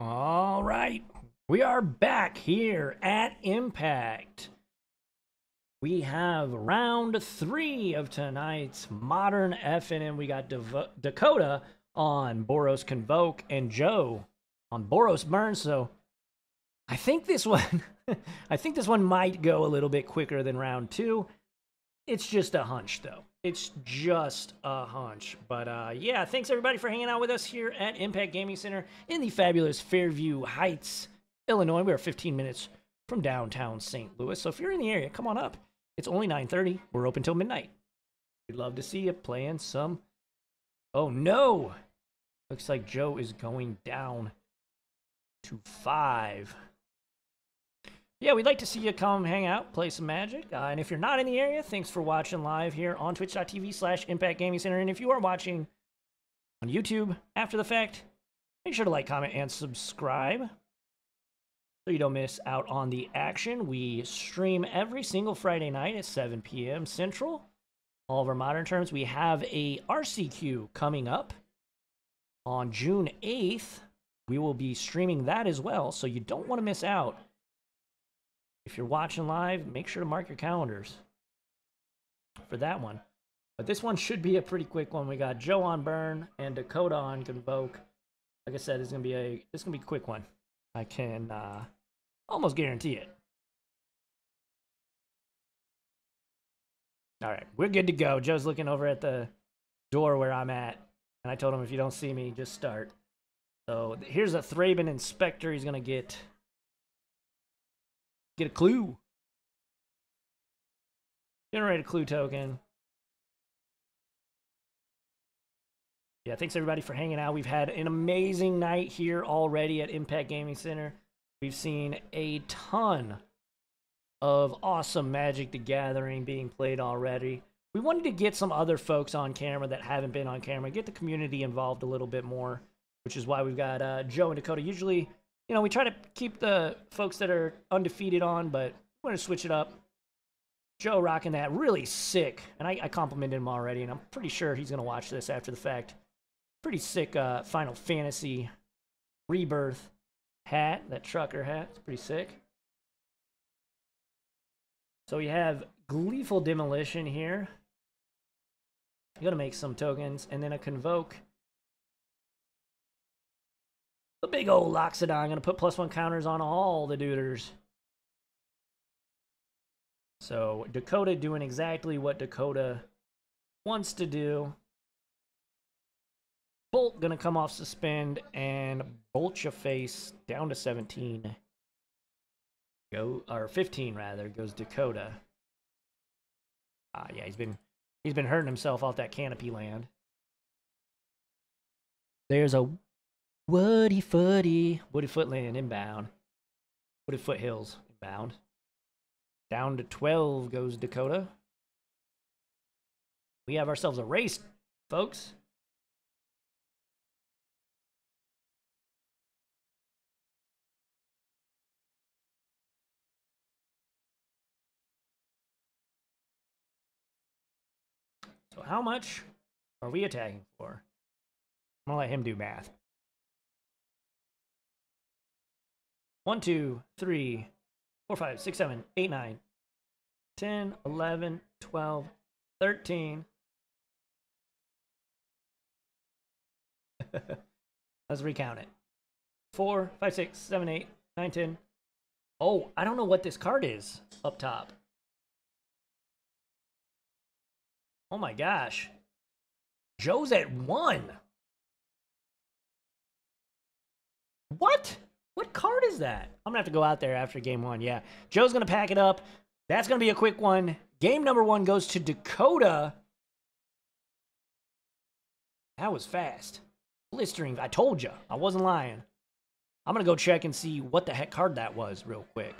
All right. We are back here at Impact. We have round three of tonight's Modern FNM. We got Devo- Dakota on Boros Convoke and Joe on Boros Burn. So I think this one, I think this one might go a little bit quicker than round two. It's just a hunch, though. It's just a hunch. But uh, yeah, thanks everybody for hanging out with us here at Impact Gaming Center in the fabulous Fairview Heights, Illinois. We are 15 minutes from downtown St. Louis. So if you're in the area, come on up. It's only 9:30. We're open till midnight. We'd love to see you playing some. Oh no! Looks like Joe is going down to five. Yeah, we'd like to see you come hang out, play some Magic. Uh, and if you're not in the area, thanks for watching live here on twitch.tv slash Impact Gaming Center. And if you are watching on YouTube after the fact, make sure to like, comment, and subscribe so you don't miss out on the action. We stream every single Friday night at 7 p.m. Central. All of our modern terms. We have a RCQ coming up on June 8th. We will be streaming that as well, so you don't want to miss out. If you're watching live, make sure to mark your calendars for that one. But this one should be a pretty quick one. We got Joe on Burn and Dakota on Convoke. Like I said, it's gonna be a it's gonna be a quick one. I can uh, almost guarantee it. All right, we're good to go. Joe's looking over at the door where I'm at, and I told him if you don't see me, just start. So here's a Thraben Inspector. He's gonna get get a clue. Generate a clue token. Yeah, thanks everybody for hanging out. We've had an amazing night here already at Impact Gaming Center. We've seen a ton of awesome Magic the Gathering being played already. We wanted to get some other folks on camera that haven't been on camera, get the community involved a little bit more, which is why we've got uh, Joe and Dakota. Usually, you know, we try to keep the folks that are undefeated on, but we're going to switch it up. Joe rocking that really sick, and I, I complimented him already, and I'm pretty sure he's going to watch this after the fact. Pretty sick uh, Final Fantasy Rebirth hat, that trucker hat. It's pretty sick. So we have Gleeful Demolition here. You gotta make some tokens, and then a Convoke. The big old Loxodon, I'm gonna put plus one counters on all the duders. So Dakota doing exactly what Dakota wants to do. Bolt gonna come off suspend and bolt your face down to 17. Go or 15 rather goes Dakota. Ah, yeah, he's been he's been hurting himself off that canopy land. There's a Woody Footy, Woody Footland inbound. Wooded Foothills inbound. Down to 12 goes Dakota. We have ourselves a race, folks. So how much are we attacking for? I'm gonna let him do math. One, two, three, four, five, six, seven, eight, nine, ten, eleven, twelve, thirteen. Let's recount it. Four, five, six, seven, eight, nine, ten. Oh, I don't know what this card is up top. Oh my gosh. Joe's at one. What? What card is that? I'm gonna have to go out there after game one. Yeah. Joe's gonna pack it up. That's gonna be a quick one. Game number one goes to Dakota. That was fast. Blistering. I told you. I wasn't lying. I'm gonna go check and see what the heck card that was real quick.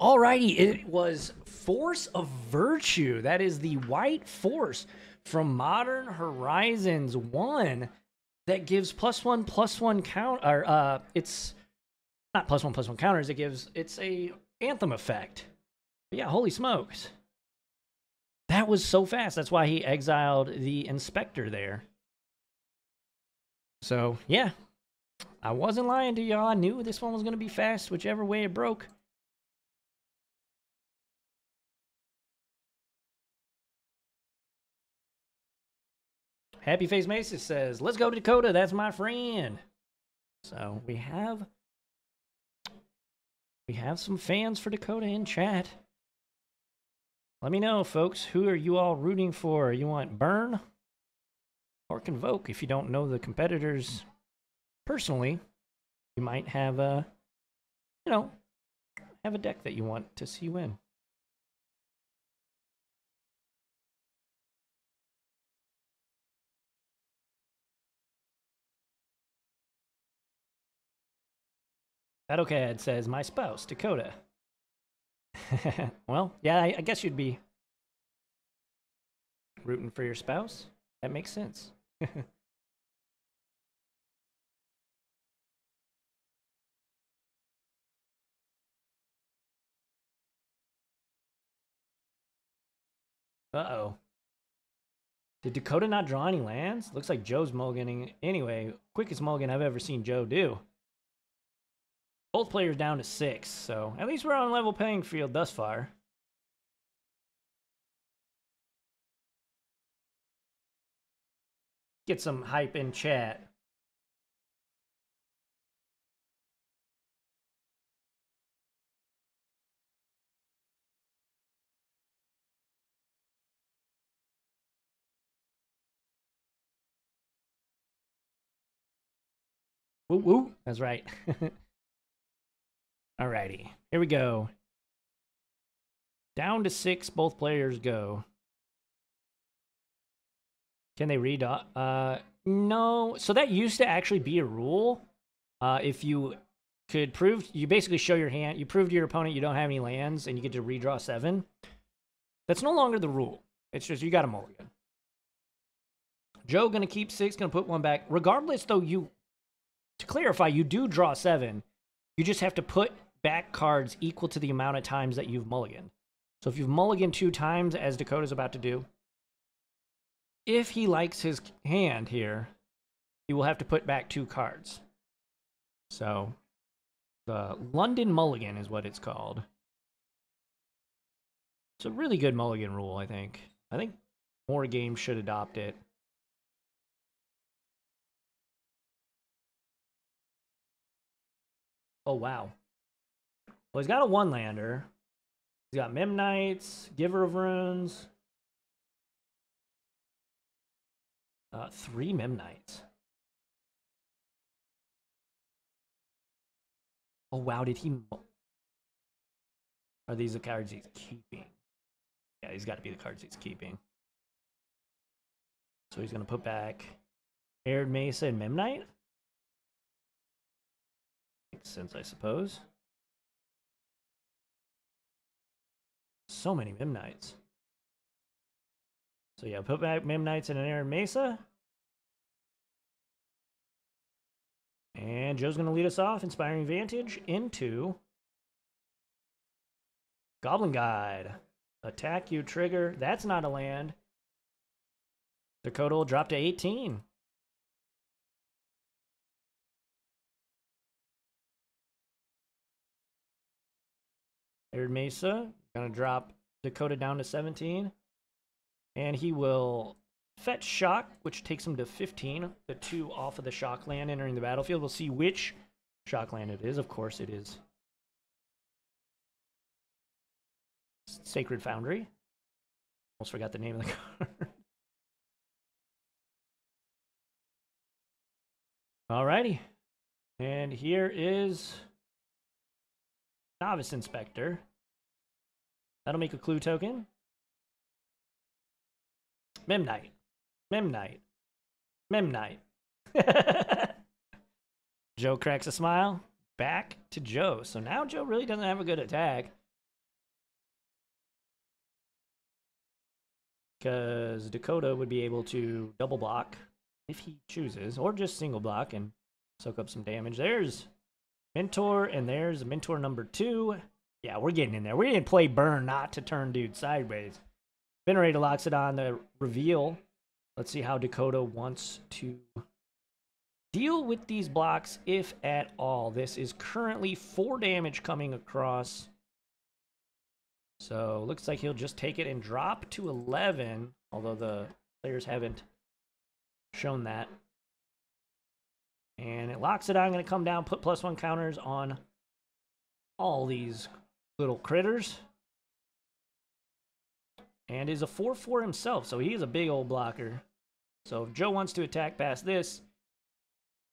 Alrighty, it was Force of Virtue. That is the white force from Modern Horizons 1 that gives plus one plus one count or uh it's not plus one plus one counters, it gives it's a anthem effect. But yeah, holy smokes. That was so fast. That's why he exiled the inspector there. So yeah. I wasn't lying to y'all. I knew this one was gonna be fast, whichever way it broke. Happy Face Mason says, let's go to Dakota. That's my friend. So we have we have some fans for Dakota in chat. Let me know, folks, who are you all rooting for? You want Burn or Convoke? If you don't know the competitors personally, you might have a, you know, have a deck that you want to see win. Ed says, my spouse, Dakota. well, yeah, I, I guess you'd be rooting for your spouse. That makes sense. Uh-oh. Did Dakota not draw any lands? Looks like Joe's mulliganing. Anyway, quickest mulligan I've ever seen Joe do. Both players down to six, so at least we're on level playing field thus far. Get some hype in chat. Woo woo. That's right. Alrighty, here we go. Down to six, both players go. Can they read? Uh, no. So that used to actually be a rule. Uh, if you could prove, you basically show your hand, you prove to your opponent you don't have any lands, and you get to redraw seven. That's no longer the rule. It's just you got a mulligan. Joe gonna keep six, gonna put one back. Regardless, though, you to clarify, you do draw seven. You just have to put back cards equal to the amount of times that you've mulliganed. So if you've mulliganed two times, as Dakota's about to do, if he likes his hand here, he will have to put back two cards. So the London Mulligan is what it's called. It's a really good mulligan rule, I think. I think more games should adopt it. Oh, wow. Well, he's got a one lander. He's got Memnites, Giver of Runes. Uh, three Memnites. Oh, wow, did he... Are these the cards he's keeping? Yeah, he's got to be the cards he's keeping. So he's going to put back Arid Mesa and Memnite? Makes sense, I suppose. So many Memnites. So yeah, put back Memnites in an Arid Mesa. And Joe's going to lead us off, Inspiring Vantage, into Goblin Guide. Attack you, trigger. That's not a land. Dakota will drop to 18. Arid Mesa, Gonna drop Dakota down to 17. And he will fetch Shock, which takes him to 15. The two off of the Shock land entering the battlefield. We'll see which Shock land it is. Of course it is. Sacred Foundry. Almost forgot the name of the card. Alrighty. And here is Novice Inspector. That'll make a clue token. Memnite. Memnite. Memnite. Joe cracks a smile. Back to Joe. So now Joe really doesn't have a good attack. Because Dakota would be able to double block if he chooses, or just single block and soak up some damage. There's Mentor, and there's Mentor number two. Yeah, we're getting in there. We didn't play Burn not to turn dude sideways. Venerated Loxodon the reveal. Let's see how Dakota wants to deal with these blocks, if at all. This is currently four damage coming across. So looks like he'll just take it and drop to 11, although the players haven't shown that. And it Loxodon, going to come down, put plus one counters on all these little critters. And is a 4-4 himself, so he is a big old blocker. So if Joe wants to attack past this,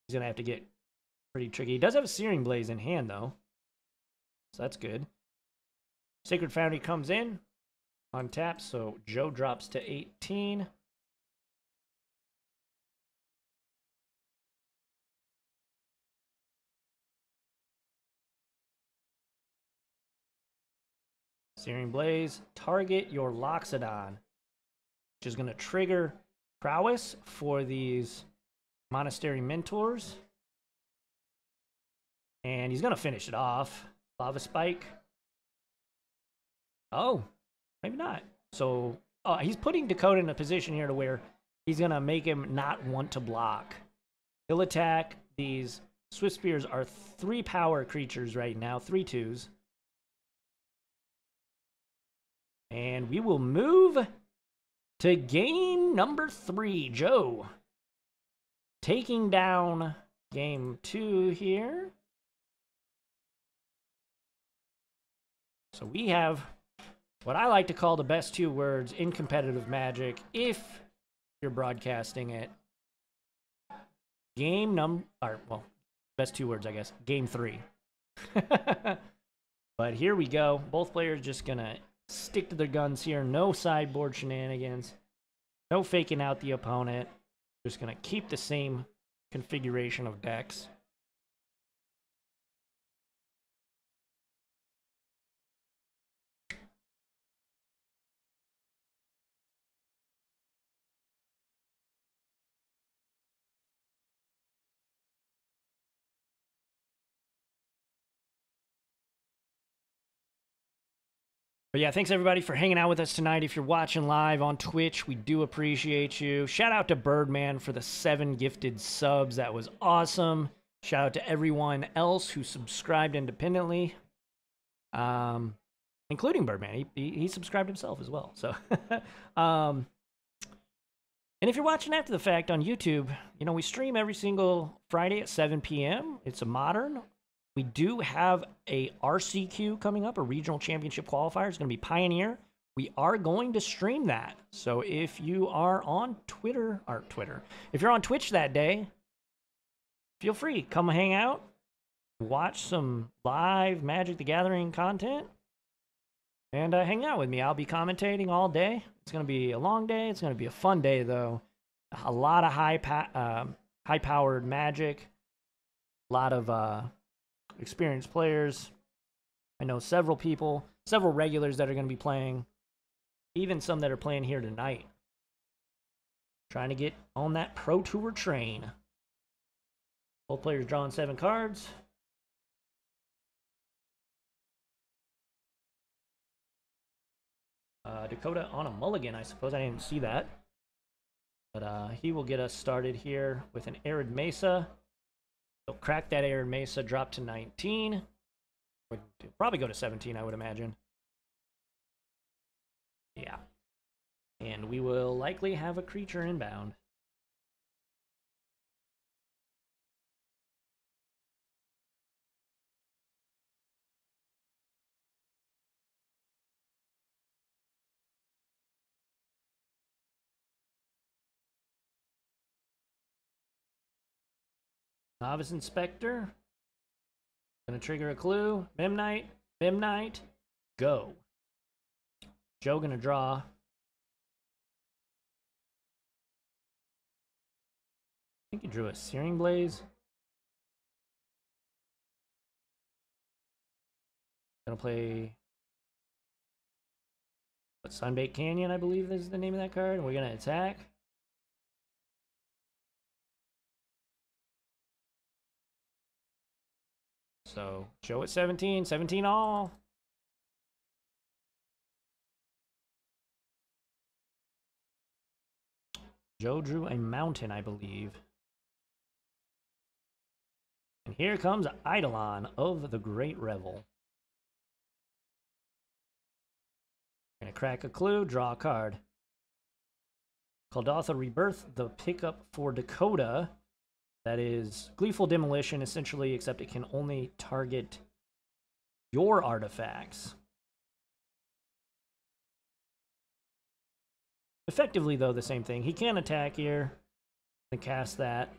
he's going to have to get pretty tricky. He does have a Searing Blaze in hand, though. So that's good. Sacred Foundry comes in, untaps, so Joe drops to 18. Searing Blaze, target your Loxodon, which is going to trigger prowess for these Monastery Mentors. And he's going to finish it off. Lava Spike. Oh, maybe not. So uh, he's putting Dakota in a position here to where he's going to make him not want to block. He'll attack. These Swiftspears are three power creatures right now, three twos. And we will move to game number three. Joe taking down game two here. So we have what I like to call the best two words in competitive magic if you're broadcasting it. Game number, or well, best two words, I guess. Game three. but here we go. Both players just gonna stick to their guns here. No sideboard shenanigans. No faking out the opponent. Just going to keep the same configuration of decks. But yeah, thanks everybody for hanging out with us tonight. If you're watching live on Twitch, we do appreciate you. Shout out to Birdman for the seven gifted subs. That was awesome. Shout out to everyone else who subscribed independently, um, including Birdman. He, he, he subscribed himself as well. So, um, and if you're watching after the fact on YouTube, you know, we stream every single Friday at 7 p.m. It's a modern we do have a RCQ coming up, a regional championship qualifier. It's going to be Pioneer. We are going to stream that. So if you are on Twitter, or Twitter, if you're on Twitch that day, feel free, come hang out, watch some live Magic the Gathering content, and uh, hang out with me. I'll be commentating all day. It's going to be a long day. It's going to be a fun day, though. A lot of high, uh, high-powered Magic, a lot of uh, experienced players. I know several people, several regulars that are going to be playing, even some that are playing here tonight. Trying to get on that Pro Tour train. Both players drawing seven cards. Uh, Dakota on a mulligan, I suppose. I didn't see that. But uh, he will get us started here with an Arid Mesa. He'll crack that Arid Mesa, drop to 19. Would probably go to 17, I would imagine. Yeah. And we will likely have a creature inbound. Novice Inspector. Gonna trigger a clue. Memnite. Memnite. Go. Joe gonna draw. I think he drew a Searing Blaze. Gonna play But Sunbaked Canyon, I believe is the name of that card. And we're to attack. So, show it 17. 17 all. Joe drew a mountain, I believe. And here comes Eidolon of the Great Revel. Gonna crack a clue, draw a card. Kuldotha Rebirth, the pickup for Dakota. That is Gleeful Demolition, essentially, except it can only target your artifacts. Effectively, though, the same thing. He can attack here and cast that.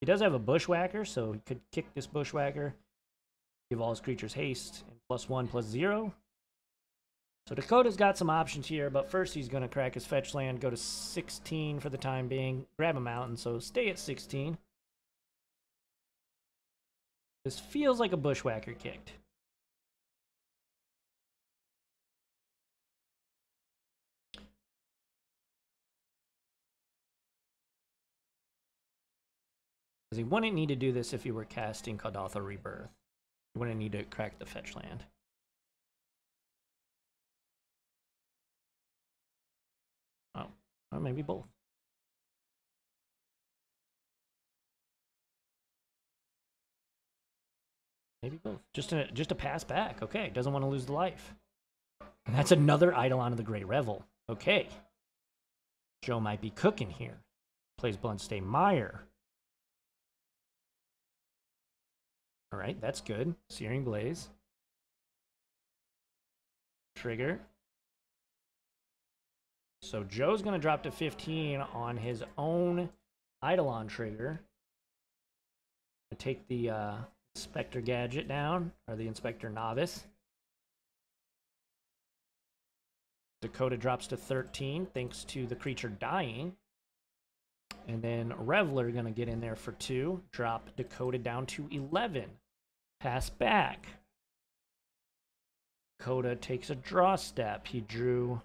He does have a Bushwhacker, so he could kick this Bushwhacker, give all his creatures haste, and plus one, plus zero. So Dakota's got some options here, but first he's going to crack his fetch land, go to 16 for the time being, grab a mountain, so stay at 16. This feels like a Bushwhacker kicked. Because he wouldn't need to do this if he were casting Kuldotha Rebirth. He wouldn't need to crack the fetch land. Or maybe both. Maybe both. Just a just a pass back. Okay, doesn't want to lose the life. And that's another Eidolon of the Great Revel. Okay. Joe might be cooking here. Plays Bloodstained Mire. All right, that's good. Searing Blaze. Trigger. So Joe's going to drop to 15 on his own Eidolon trigger. Take the uh, Inspector Gadget down, or the Inspector Novice. Dakota drops to 13 thanks to the creature dying. And then Reveler going to get in there for two. Drop Dakota down to 11. Pass back. Dakota takes a draw step. He drew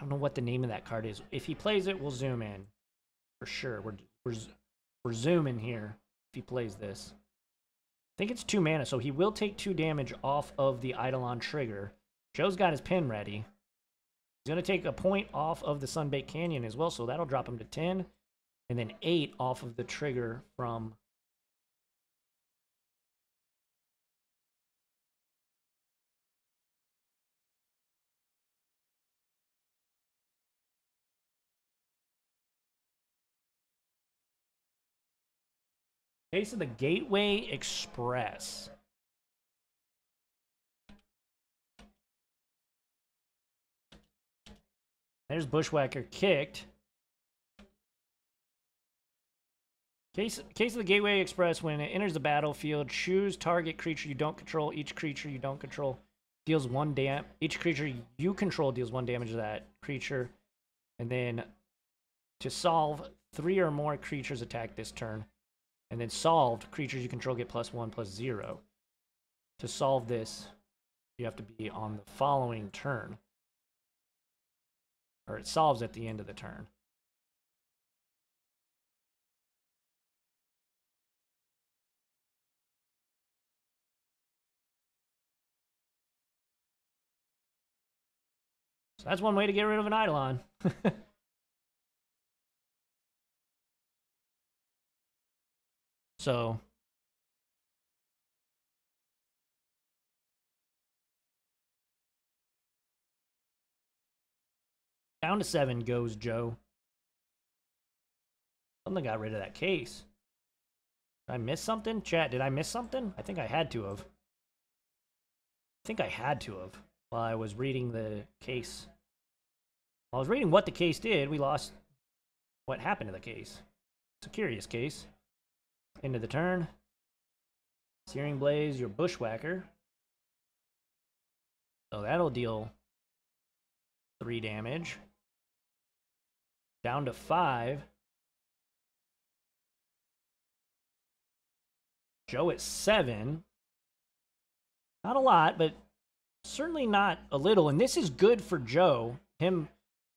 I don't know what the name of that card is. If he plays it, we'll zoom in. For sure. We're, we're, we're zooming here if he plays this. I think it's two mana, so he will take two damage off of the Eidolon trigger. Joe's got his pin ready. He's going to take a point off of the Sunbaked Canyon as well, so that'll drop him to 10. And then 8 off of the trigger from Case of the Gateway Express. There's Bushwhacker kicked. Case, case of the Gateway Express, when it enters the battlefield, choose target creature you don't control. Each creature you don't control deals one dam. Each creature you control deals one damage to that creature. And then to solve, three or more creatures attack this turn. And then solved, creatures you control get plus one, plus zero. To solve this, you have to be on the following turn. Or it solves at the end of the turn. So that's one way to get rid of an Eidolon. So down to seven goes Joe. Something got rid of that case. Did I miss something? Chat, did I miss something? I think I had to have. I think I had to have while I was reading the case. While I was reading what the case did, we lost what happened to the case. It's a curious case. Into the turn. Searing Blaze, your Bushwhacker. So that'll deal three damage. Down to five. Joe at seven. Not a lot, but certainly not a little. And this is good for Joe. Him,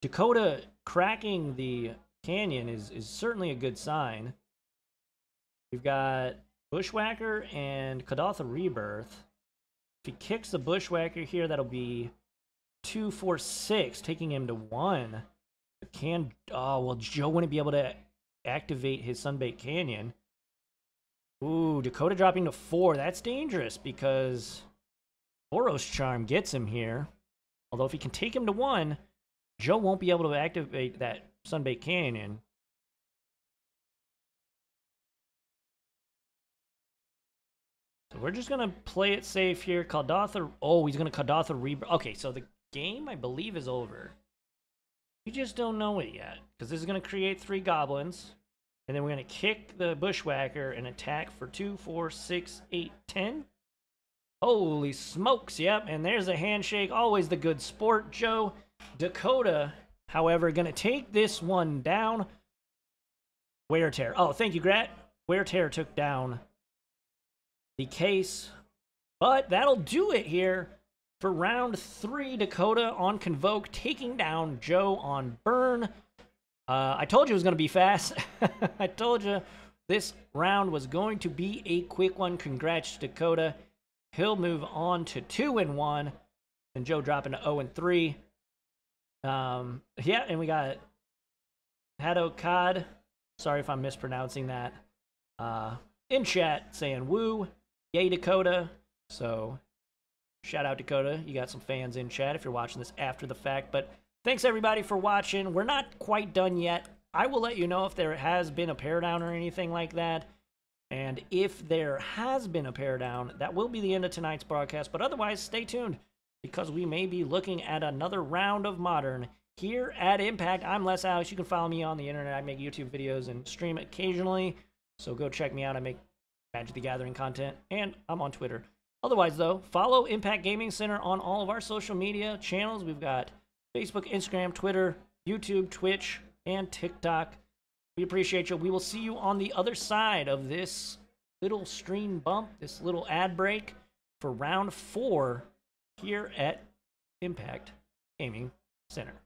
Dakota cracking the canyon is, is certainly a good sign. We've got Bushwhacker and Kuldotha Rebirth. If he kicks the Bushwhacker here, that'll be two, four, six, taking him to one. Can oh well, Joe wouldn't be able to activate his Sunbaked Canyon. Ooh, Dakota dropping to four. That's dangerous because Boros Charm gets him here. Although if he can take him to one, Joe won't be able to activate that Sunbaked Canyon. So we're just gonna play it safe here. Kuldotha. Oh, he's gonna Kuldotha Rebirth. Okay, so the game I believe is over. We just don't know it yet because this is gonna create three goblins. And then we're going to kick the Bushwhacker and attack for two, four, six, eight, ten. Holy smokes, yep. And there's a handshake. Always the good sport, Joe. Dakota, however, going to take this one down. Wear Tear. Oh, thank you, Grat. Wear Tear took down the case. But that'll do it here for round three. Dakota on Convoke, taking down Joe on Burn. Uh, I told you it was going to be fast. I told you this round was going to be a quick one. Congrats, Dakota. He'll move on to 2 and 1. And Joe dropping to 0 and 3. Um, yeah, and we got Hadokad. Sorry if I'm mispronouncing that. Uh, in chat saying woo. Yay, Dakota. So, shout out, Dakota. You got some fans in chat if you're watching this after the fact. But Thanks everybody for watching. We're not quite done yet. I will let you know if there has been a pair down or anything like that. And if there has been a pair down, that will be the end of tonight's broadcast. But otherwise, stay tuned because we may be looking at another round of Modern here at Impact. I'm Les Alex. You can follow me on the internet. I make YouTube videos and stream occasionally. So go check me out. I make Magic the Gathering content. And I'm on Twitter. Otherwise, though, follow Impact Gaming Center on all of our social media channels. We've got Facebook, Instagram, Twitter, YouTube, Twitch, and TikTok. We appreciate you. We will see you on the other side of this little stream bump, this little ad break for round four here at Impact Gaming Center.